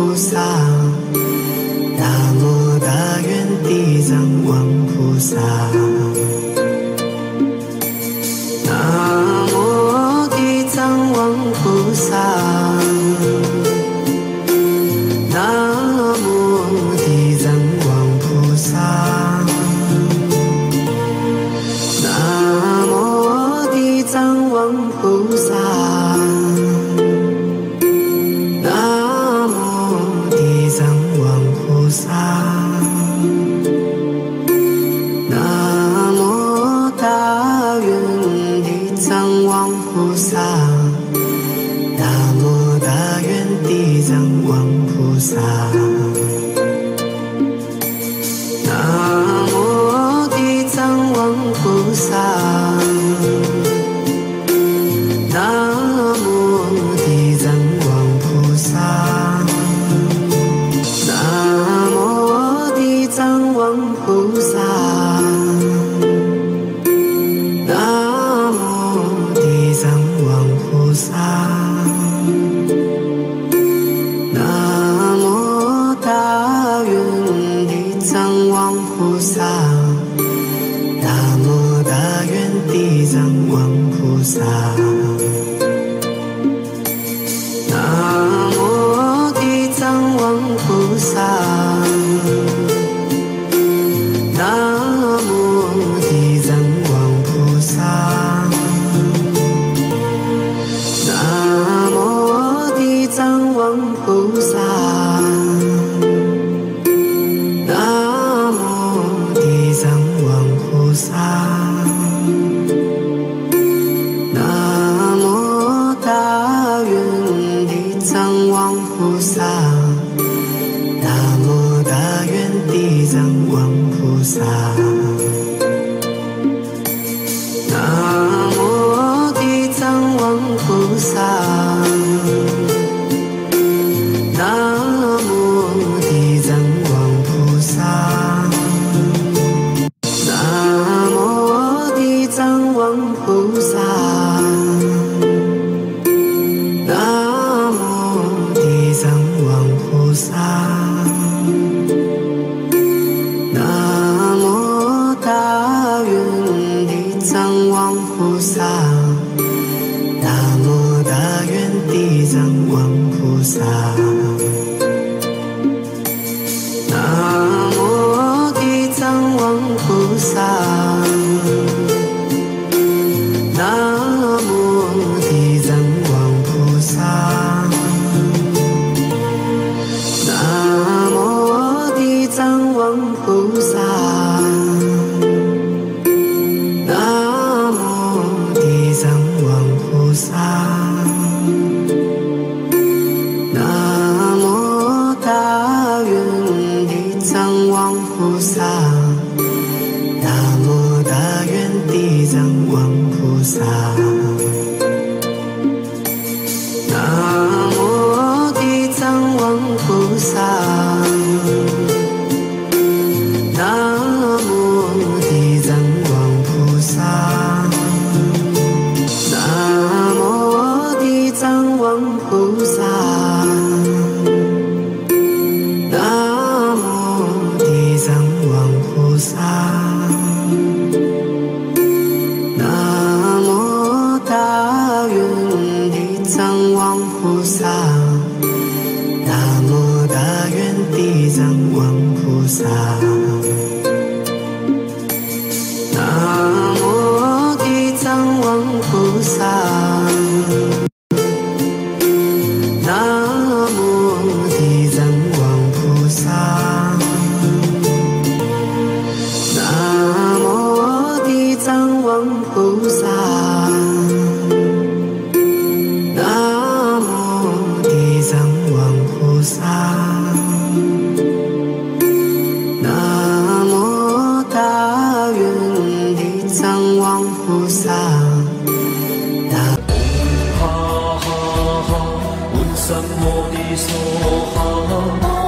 菩萨，南无大愿地藏王菩萨。萨，南无大愿地藏王菩萨。xa Nam mô Di Tăng Quang Phú Sa Nam mô Di Tăng Quang Phú Sa Nam mô Di Tăng Quang Phú Sa Nam mô Di Tăng Quang Phú Sa. 萨。南无地藏王菩萨。洒。inside. 怎么的所好？